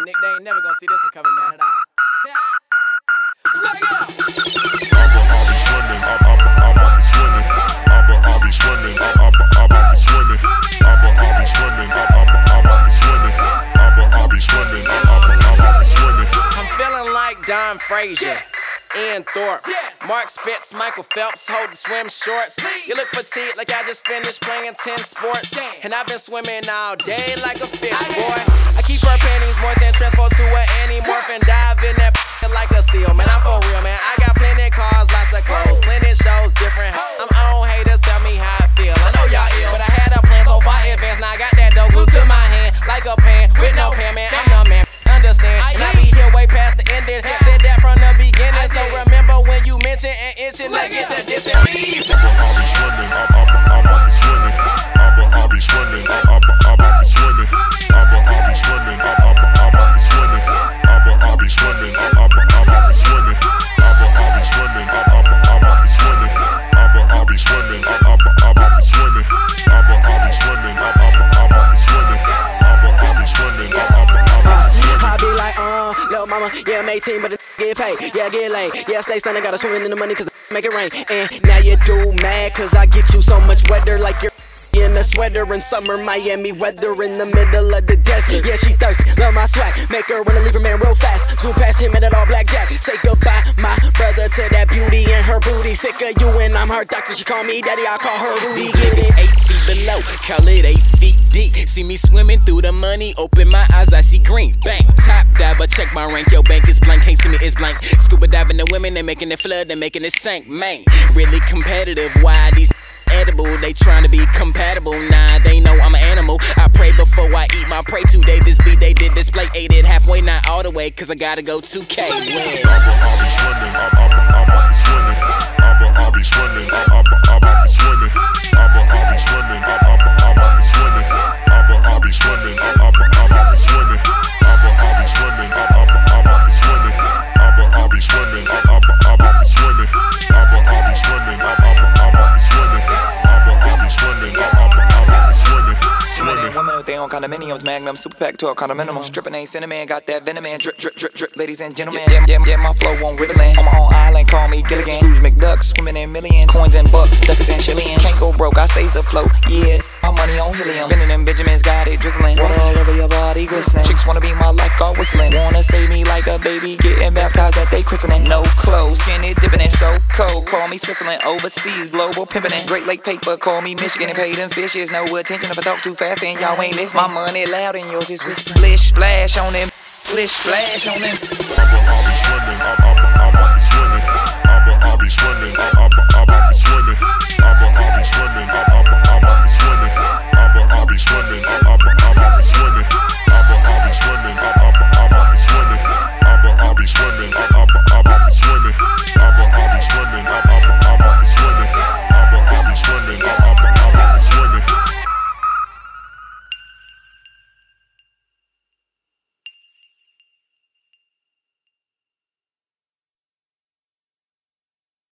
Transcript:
man. Nick, they ain't never gonna see this one coming, man, at all. I'm feeling like Dawn Fraser. Ian Thorpe, Mark Spitz, Michael Phelps, hold the swim shorts. You look fatigued like I just finished playing 10 sports. And I've been swimming all day like a fish, boy. I keep her panties moist and transport to an Animorph and dive in that yeah, I'm 18, but get paid, yeah, get laid, yeah, I stay stunning, gotta swim in the money, cause I make it rain, and now you do mad, cause I get you so much weather, like you're in a sweater in summer, Miami weather in the middle of the desert. Yeah, she thirsty, love my swag, make her wanna leave her man real fast. Zoom past him in that all black jack, say goodbye, my brother, to that beauty her booty. Sick of you and I'm her doctor, she call me daddy, I call her Rudy. These Get niggas it? eight feet below, call it eight feet deep. See me swimming through the money, open my eyes, I see green. Bang, top diver, check my rank, your bank is blank, can't see me, it's blank. Scuba diving the women, they making it flood, they making it sink, man. Really competitive, why these edible? They trying to be compatible, nah, they know I'm an animal. I pray before I eat my prey today. This beat they did display, ate it halfway, not all the way, cause I gotta go 2K. Win. I'll, be swimming, I'll, be swimming, I'll, be swimming, I'll be swimming, condominiums, magnum, super pack to a condominium. Stripping ain't cinnamon, got that venom man. Drip, drip, drip, drip, ladies and gentlemen. Yeah, yeah, yeah, my flow on Ritalin. On my own island, call me Gilligan. Scrooge McDuck, swimming in millions. Coins and bucks, duckers and shillions. Can't go broke, I stays afloat. Yeah, my money on helium. Spinning them Benjamins, got it drizzling. Water all over your body glistening. Chicks wanna be my lifeguard whistling. Wanna save me like a baby, getting baptized at they christening. No clothes, skinny dipping it so cold. Call me Switzerland, overseas, global pimping it. Great Lake paper, call me Michigan and pay them fishes. No attention if I talk too fast and y'all ain't listening. My money loud and yours is whisper. Splish splash on them. Splish splash on them.